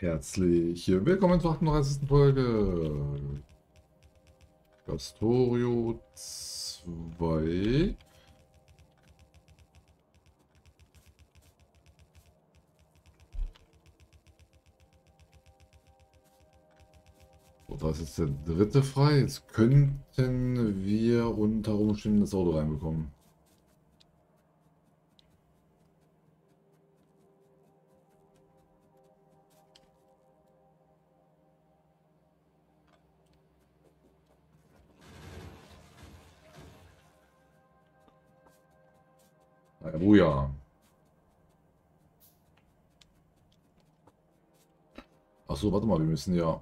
Herzlich willkommen zur 38. Folge. Gastorio 2. So, da ist der dritte frei. Jetzt könnten wir unter Umständen das Auto reinbekommen. Oh ja. Achso, warte mal, wir müssen ja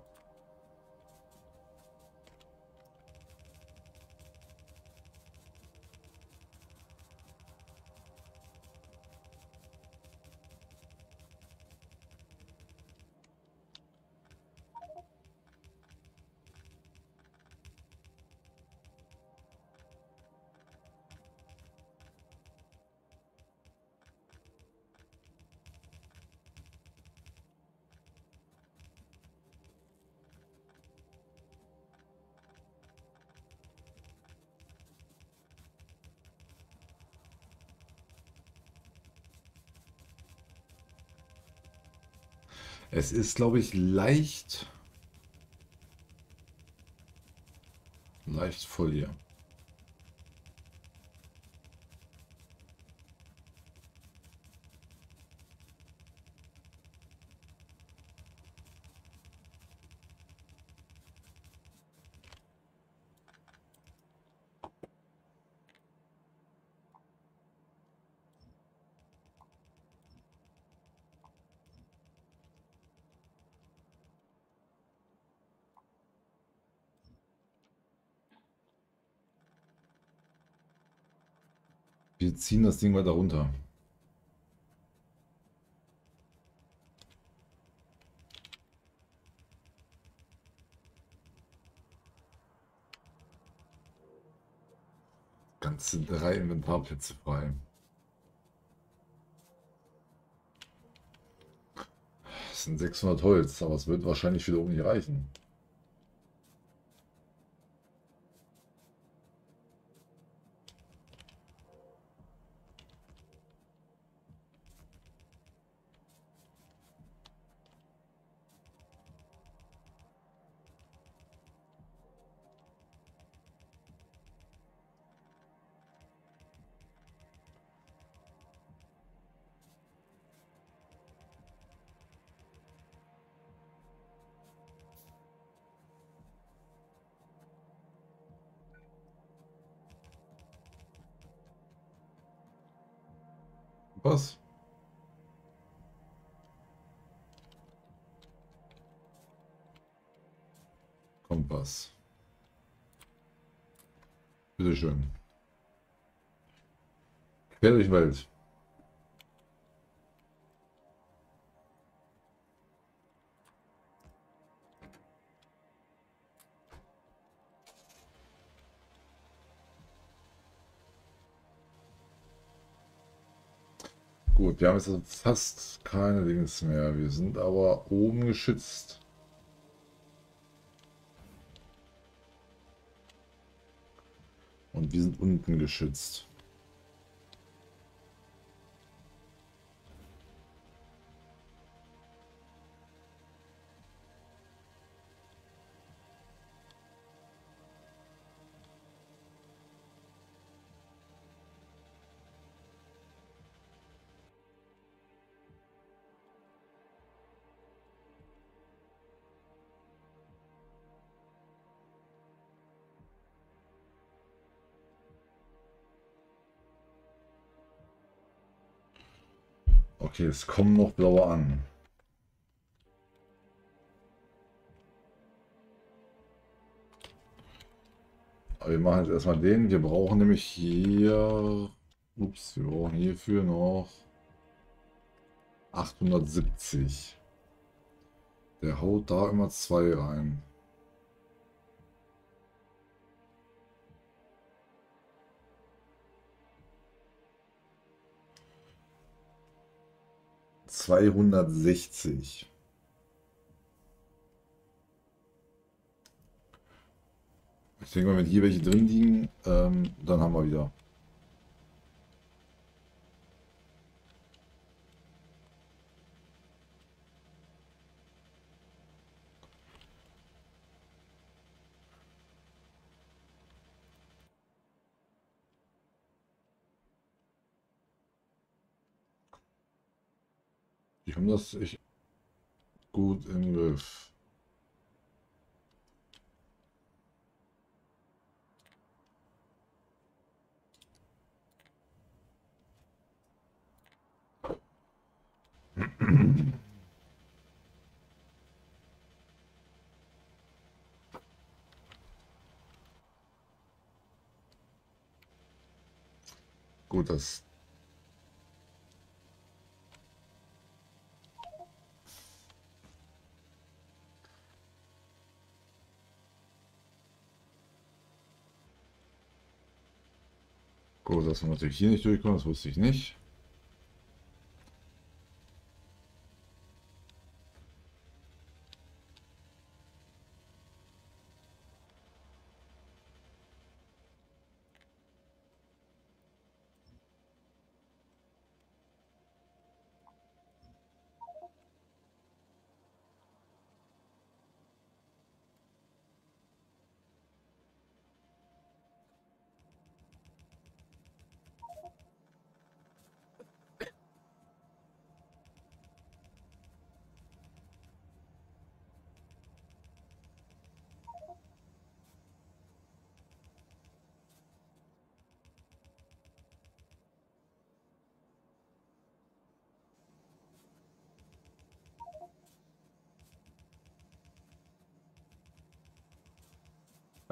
Es ist, glaube ich, leicht... Leicht voll hier. Wir ziehen das Ding weiter runter. Ganze drei Inventarplätze frei. Das sind 600 Holz, aber es wird wahrscheinlich wieder oben nicht reichen. Was? Kompass. Bitteschön. Quer durch Welt. Gut, wir haben jetzt also fast keine Dings mehr. Wir sind aber oben geschützt. Und wir sind unten geschützt. Okay, es kommen noch blaue an. Aber wir machen jetzt erstmal den. Wir brauchen nämlich hier... Ups, wir brauchen hierfür noch 870. Der haut da immer zwei rein. 260. Ich denke mal, wenn hier welche drin liegen, ähm, dann haben wir wieder Die haben das echt gut im Griff. Gut, das Gut, dass wir natürlich hier nicht durchkommen, das wusste ich nicht.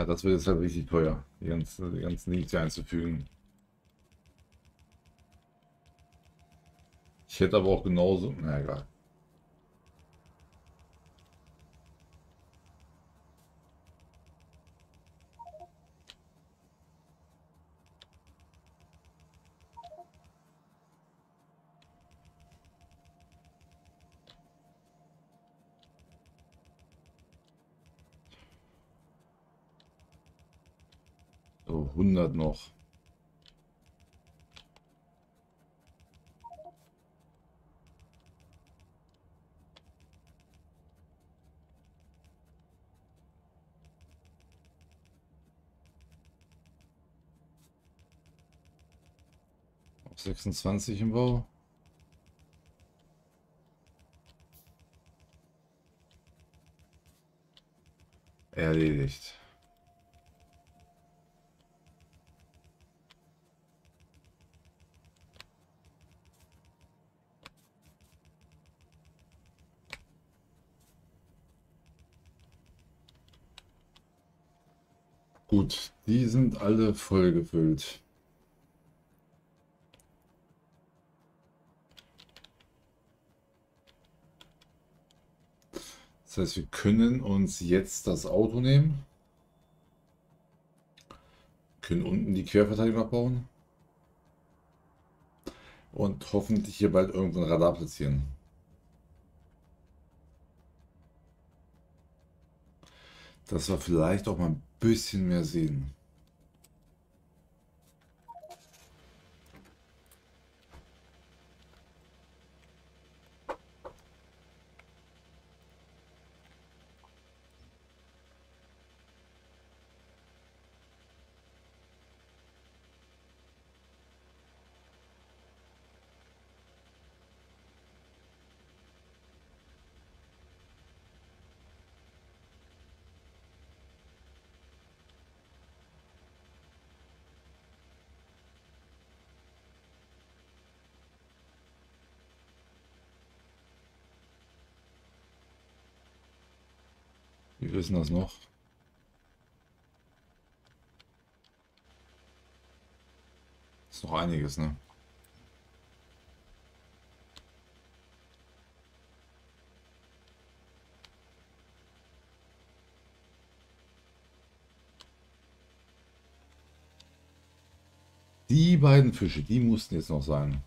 Ja, das wird jetzt halt richtig teuer, die ganzen, die ganzen Needs hier einzufügen. Ich hätte aber auch genauso, na egal. 100 noch. Auf 26 im Bau. Erledigt. Gut, die sind alle voll gefüllt. Das heißt, wir können uns jetzt das Auto nehmen. Können unten die Querverteidigung abbauen. Und hoffentlich hier bald irgendwo ein Radar platzieren. Dass wir vielleicht auch mal ein bisschen mehr sehen. Wir wissen das noch. Ist noch einiges, ne? Die beiden Fische, die mussten jetzt noch sein.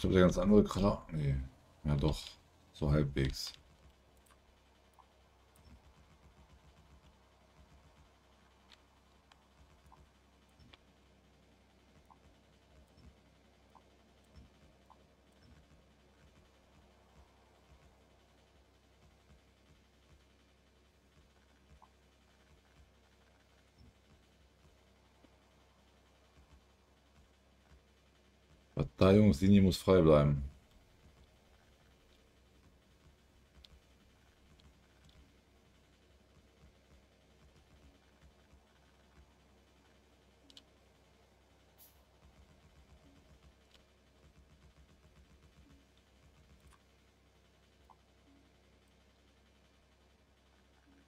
Ich glaube, der ganz andere Krater. Nee. Ja, doch. So halbwegs. Verteidigungslinie muss frei bleiben.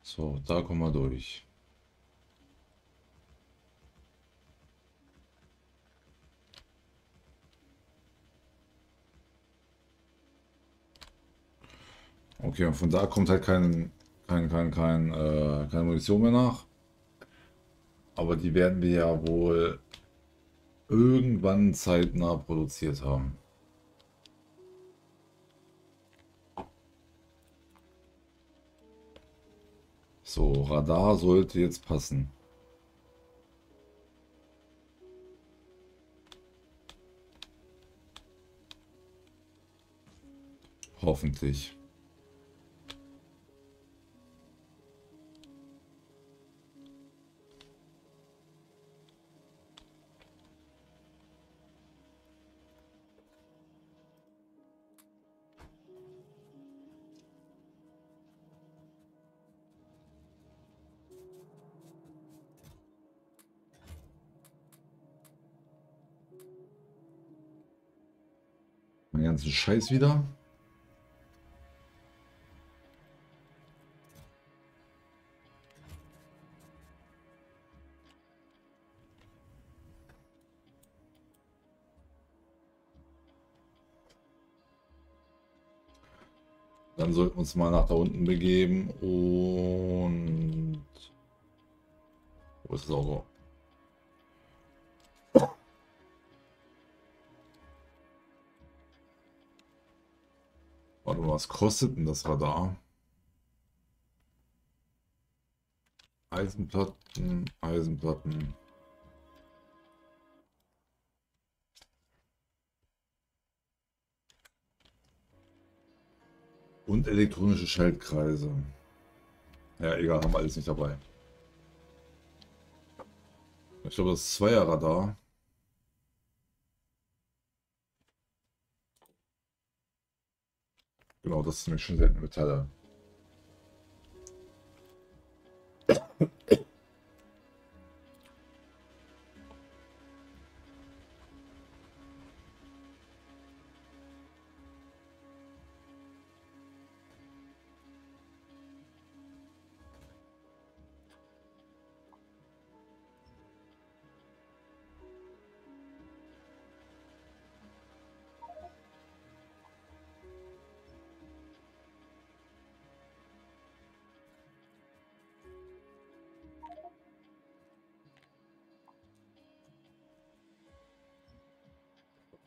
So, da kommen wir durch. Okay, und von da kommt halt kein, kein, kein, kein, äh, keine Munition mehr nach. Aber die werden wir ja wohl irgendwann zeitnah produziert haben. So, Radar sollte jetzt passen. Hoffentlich. Scheiß wieder. Dann sollten wir uns mal nach da unten begeben und... Wo ist das Auto? Was kostet denn das Radar? Eisenplatten, Eisenplatten. Und elektronische Schaltkreise. Ja, egal, haben wir alles nicht dabei. Ich glaube, das Zweierradar. Genau, das sind schon seltene Metalle.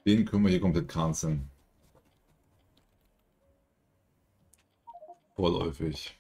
Den können wir hier komplett canceln. Vorläufig.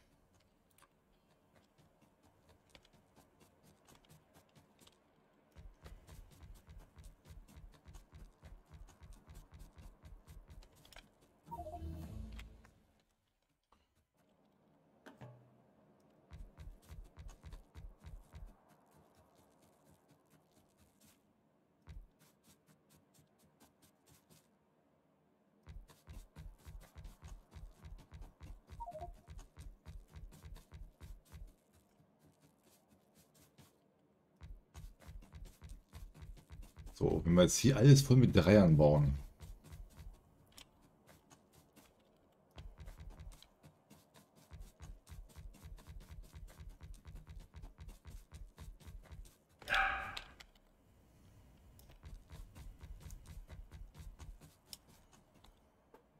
So, wenn wir jetzt hier alles voll mit Dreiern bauen.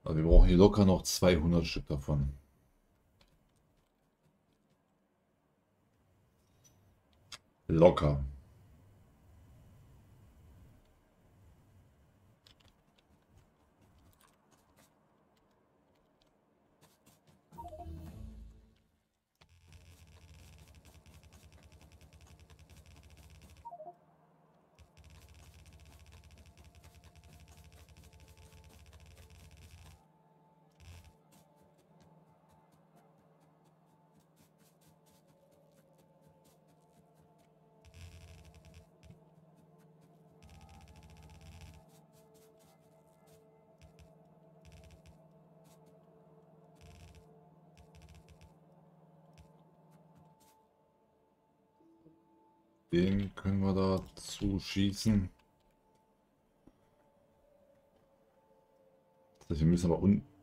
Also wir brauchen hier locker noch 200 Stück davon. Locker. Den können wir da zuschießen. Das heißt, wir müssen aber unten.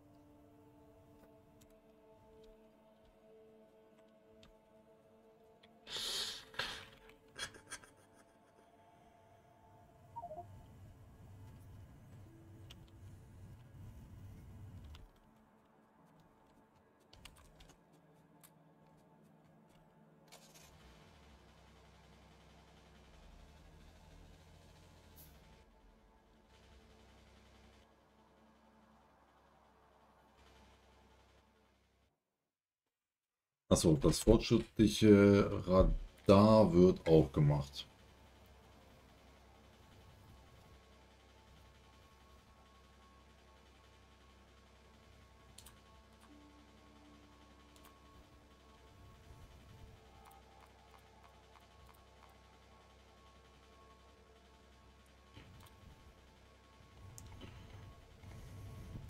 Achso, das fortschrittliche Radar wird auch gemacht.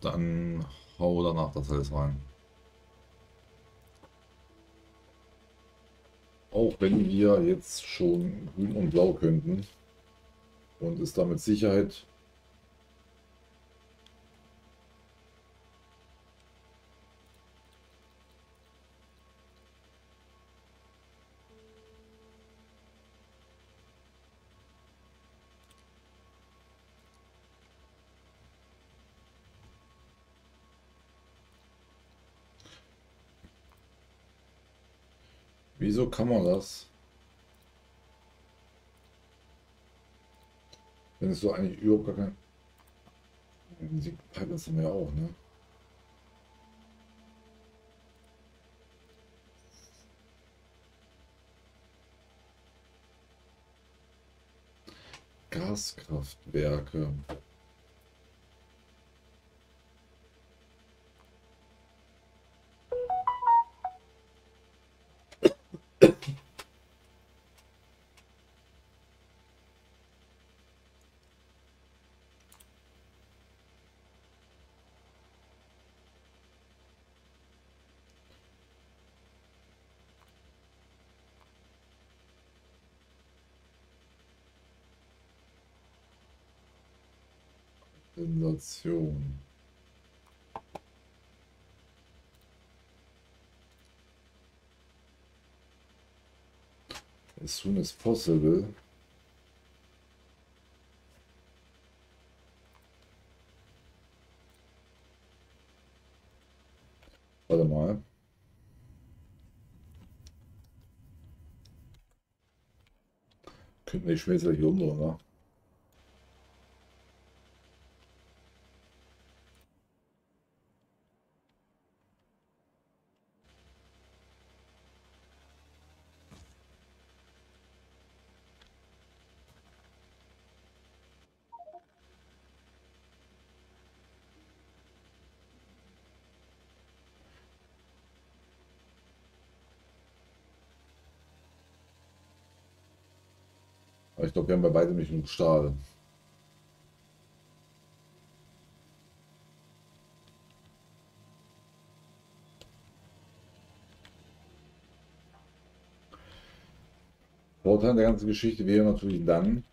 Dann hau danach das alles rein. Auch wenn wir jetzt schon grün und blau könnten. Und ist da mit Sicherheit kann man das? Wenn es so eigentlich überhaupt gar kein... Musikpipe haben wir ja auch, ne? Gaskraftwerke. Sensation. As soon as possible. Warte mal. Könnten die Schmelze hier umdrehen, oder? Aber ich glaube, wir haben bei beiden nicht genug Stahl. Vorteil der ganzen Geschichte wäre natürlich dann,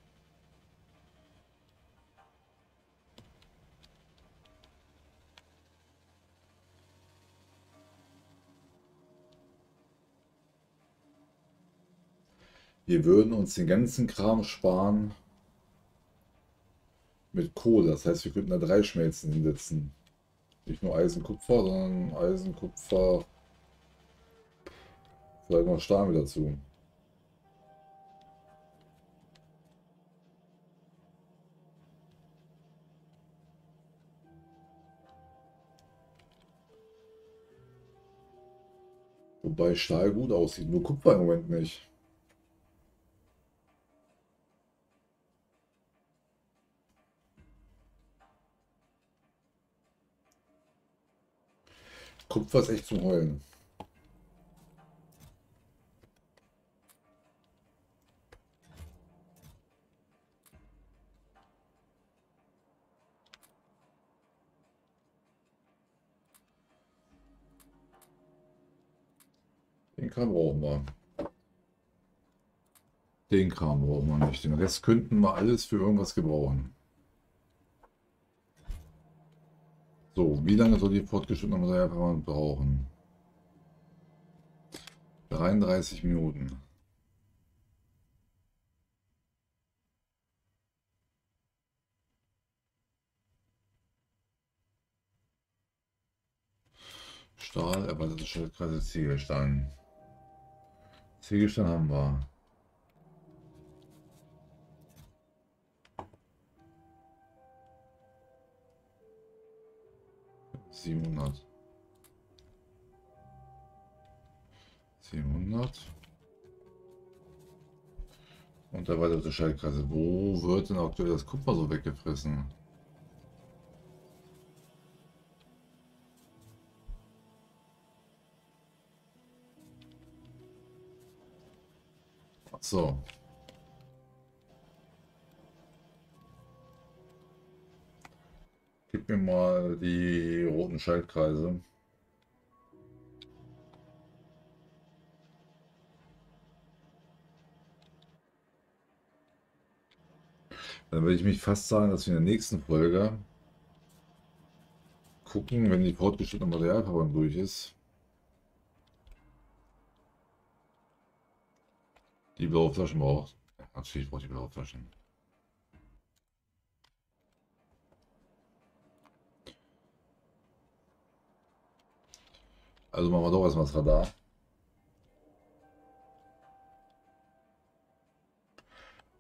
Wir würden uns den ganzen Kram sparen mit Kohle. Das heißt, wir könnten da drei Schmelzen hinsetzen. Nicht nur Eisen, Kupfer, sondern Eisen, Kupfer, vielleicht noch Stahl mit dazu. Wobei Stahl gut aussieht, nur Kupfer im Moment nicht. Kupfer ist echt zum Heulen. Den kann brauchen wir. Den Kram brauchen wir nicht. Den Rest könnten wir alles für irgendwas gebrauchen. So, wie lange soll die fortgeschrittene Materialverfahren brauchen? 33 Minuten. Stahl, erweiterte Schaltkreise, Ziegelstein. Ziegelstein haben wir. Siebenhundert. Siebenhundert. Und erweiterte Schaltkreise. Wo wird denn aktuell das Kupfer so weggefressen? So. Gib mir mal die roten Schaltkreise. Dann würde ich mich fast sagen, dass wir in der nächsten Folge gucken, wenn die fortgeschrittene Materialverarbeitung durch ist, Die blaue Flaschen braucht. Natürlich braucht die blaue Flaschen. Also machen wir doch erstmal das Radar.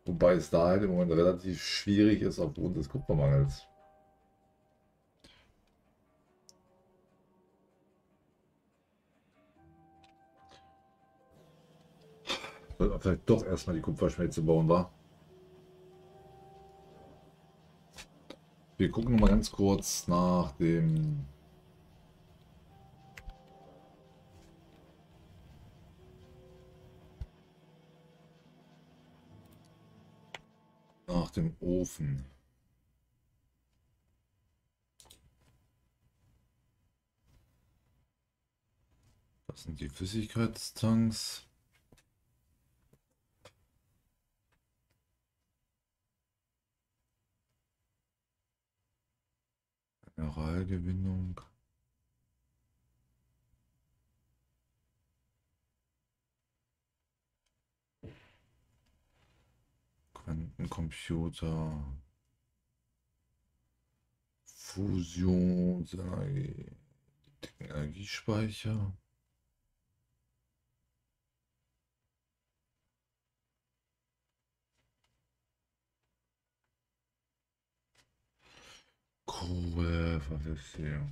Wobei es da halt im Moment relativ schwierig ist aufgrund des Kupfermangels. vielleicht doch erstmal die Kupferschmelze bauen, war. Wir gucken mal ganz kurz nach dem nach dem Ofen. Das sind die Flüssigkeitstanks. Mineralgewinnung. Quantencomputer. Fusionsenergie. Energiespeicher. Kohleverfestigung.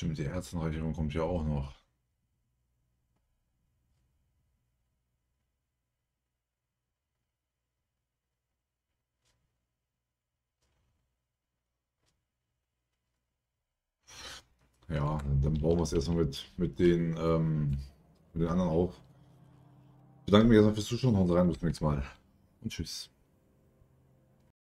Stimmt, die Herzenreicherung kommt ja auch noch. Ja, dann bauen wir es erstmal mit, mit, den, ähm, mit den anderen auf. Ich bedanke mich erstmal fürs Zuschauen, hauen rein, bis zum nächsten Mal und tschüss.